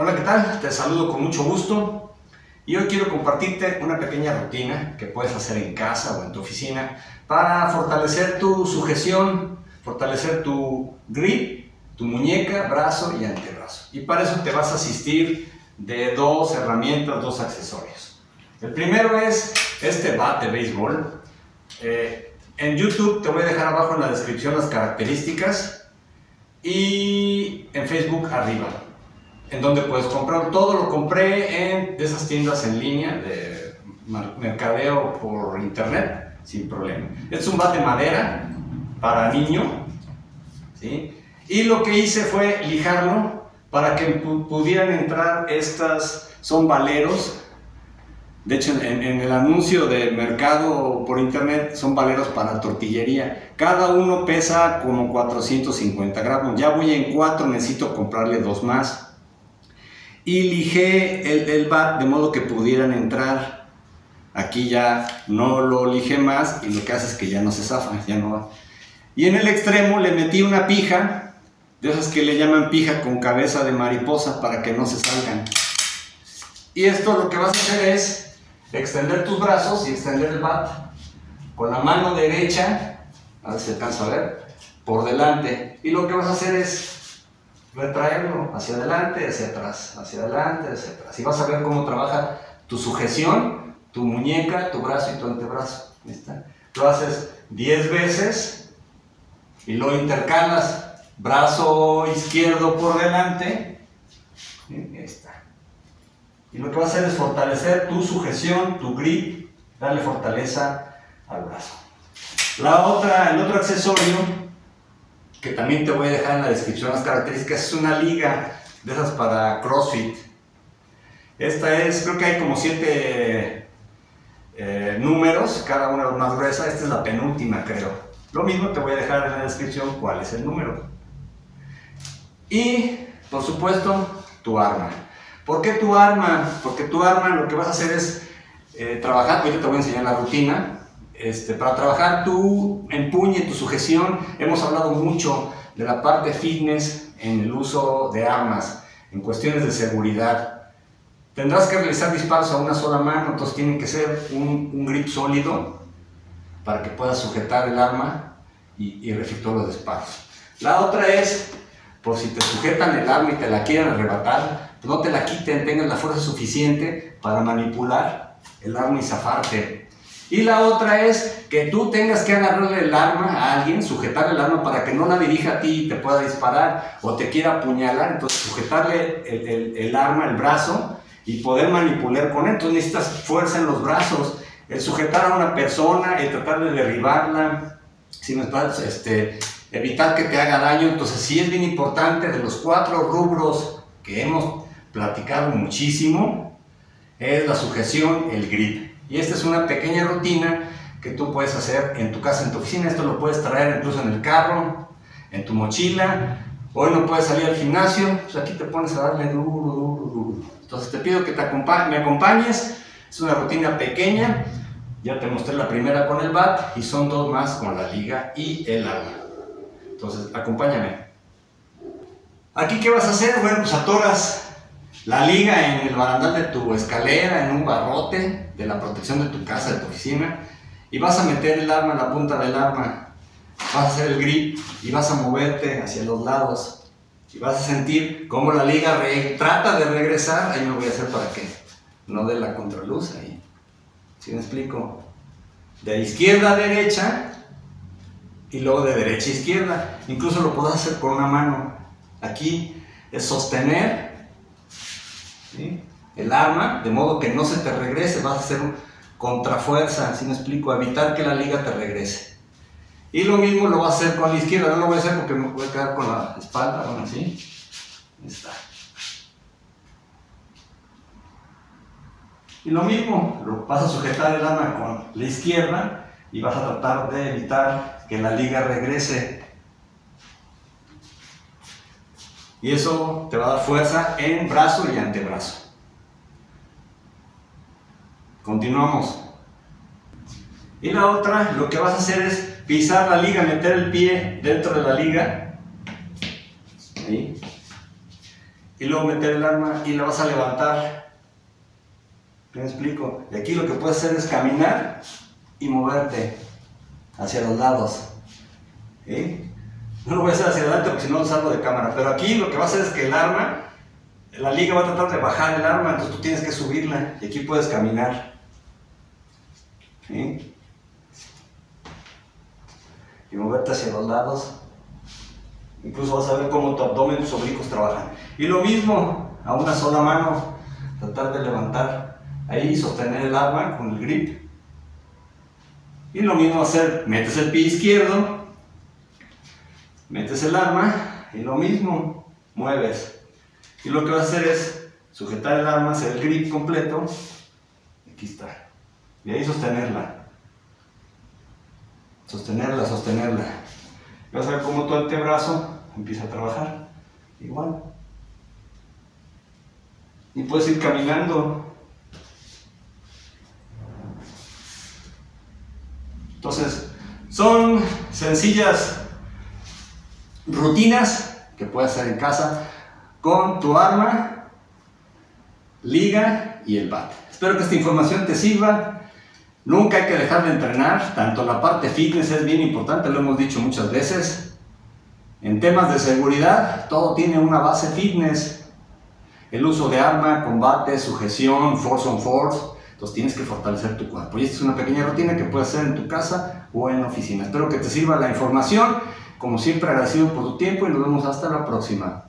Hola, ¿qué tal? Te saludo con mucho gusto y hoy quiero compartirte una pequeña rutina que puedes hacer en casa o en tu oficina para fortalecer tu sujeción, fortalecer tu grip, tu muñeca, brazo y antebrazo. Y para eso te vas a asistir de dos herramientas, dos accesorios. El primero es este bat de béisbol. Eh, en YouTube te voy a dejar abajo en la descripción las características y en Facebook arriba, en donde puedes comprar. Todo lo compré en esas tiendas en línea de mercadeo por internet sin problema. Este es un bat de madera para niño, ¿sí? Y lo que hice fue lijarlo para que pudieran entrar estas, son valeros de hecho, en, el anuncio de mercado por internet son valeros para tortillería. Cada uno pesa como 450 gramos. Ya voy en cuatro, necesito comprarle dos más. Y lijé el, el bat de modo que pudieran entrar. Aquí ya no lo lijé más y lo que hace es que ya no se zafa, ya no va. Y en el extremo le metí una pija, de esas que le llaman pija con cabeza de mariposa para que no se salgan. Y esto lo que vas a hacer es extender tus brazos y extender el bat con la mano derecha, a ver si alcanza a ver, por delante. Y lo que vas a hacer es retraerlo hacia adelante, hacia atrás, hacia adelante, hacia atrás. Y vas a ver cómo trabaja tu sujeción, tu muñeca, tu brazo y tu antebrazo. Lo haces 10 veces y lo intercalas brazo izquierdo por delante. Está. Y lo que va a hacer es fortalecer tu sujeción, tu grip, darle fortaleza al brazo. La otra, el otro accesorio, que también te voy a dejar en la descripción las características, es una liga de esas para CrossFit. Esta es, creo que hay como siete eh, números, cada una más gruesa, esta es la penúltima creo. Lo mismo te voy a dejar en la descripción cuál es el número. Y, por supuesto, tu arma. ¿Por qué tu arma? Porque tu arma lo que vas a hacer es eh, trabajar, ahorita te voy a enseñar la rutina, este, para trabajar tu empuñe, tu sujeción. Hemos hablado mucho de la parte fitness en el uso de armas, en cuestiones de seguridad. Tendrás que realizar disparos a una sola mano, entonces tiene que ser un, grip sólido para que puedas sujetar el arma y, y efectuar los disparos. La otra es, por si te sujetan el arma y te la quieren arrebatar, no te la quiten, tengas la fuerza suficiente para manipular el arma y zafarte. Y la otra es que tú tengas que agarrarle el arma a alguien, sujetarle el arma para que no la dirija a ti y te pueda disparar o te quiera apuñalar, entonces sujetarle el, arma, el brazo y poder manipular con él. Entonces necesitas fuerza en los brazos, el sujetar a una persona, el tratar de derribarla, si no este, evitar que te haga daño. Entonces sí es bien importante de los cuatro rubros que hemos platicado muchísimo es la sujeción, el grip. Y esta es una pequeña rutina que tú puedes hacer en tu casa, en tu oficina. Esto lo puedes traer incluso en el carro, en tu mochila. Hoy no puedes salir al gimnasio, pues aquí te pones a darle duro, duro. Entonces te pido que te me acompañes. Es una rutina pequeña. Ya te mostré la primera con el bat y son dos más con la liga y el arma. Entonces, acompáñame. Aquí, ¿qué vas a hacer? Bueno, pues atoras la liga en el barandal de tu escalera, en un barrote de la protección de tu casa, de tu oficina, y vas a meter el arma en la punta del arma, vas a hacer el grip y vas a moverte hacia los lados y vas a sentir cómo la liga trata de regresar, ahí me voy a hacer para que no dé la contraluz ahí. ¿Sí me explico? De izquierda a derecha y luego de derecha a izquierda. Incluso lo puedes hacer con una mano. Aquí es sostener el arma, de modo que no se te regrese, vas a hacer contrafuerza, así me explico, evitar que la liga te regrese. Y lo mismo lo vas a hacer con la izquierda, no lo voy a hacer porque me voy a quedar con la espalda, bueno, así. está. Y lo mismo, lo vas a sujetar el arma con la izquierda y vas a tratar de evitar que la liga regrese Y eso te va a dar fuerza en brazo y antebrazo. Continuamos. Y la otra, lo que vas a hacer es pisar la liga, meter el pie dentro de la liga. y luego meter el arma y la vas a levantar. ¿Me explico? Y aquí lo que puedes hacer es caminar y moverte hacia los lados. No lo voy a hacer hacia adelante porque si no salgo de cámara, pero aquí lo que va a hacer es que el arma, la liga va a tratar de bajar el arma, entonces tú tienes que subirla y aquí puedes caminar. Y moverte hacia los lados. Incluso vas a ver cómo tu abdomen y tus oblicuos trabajan. Y lo mismo, a una sola mano, tratar de levantar ahí, sostener el arma con el grip. Y lo mismo hacer, metes el pie izquierdo, metes el arma y lo mismo, mueves. Y lo que vas a hacer es sujetar el arma, hacer el grip completo. Aquí está. Y ahí sostenerla. Sostenerla, sostenerla. Vas a ver cómo tu antebrazo empieza a trabajar. Igual. Y puedes ir caminando. Entonces, son sencillas rutinas que puedes hacer en casa con tu arma, liga y el bate. Espero que esta información te sirva. Nunca hay que dejar de entrenar, tanto la parte fitness es bien importante, lo hemos dicho muchas veces. En temas de seguridad, todo tiene una base fitness. El uso de arma, combate, sujeción, force on force. Entonces tienes que fortalecer tu cuerpo. Y esta es una pequeña rutina que puedes hacer en tu casa o en la oficina. Espero que te sirva la información. Como siempre agradecido por tu tiempo y nos vemos hasta la próxima.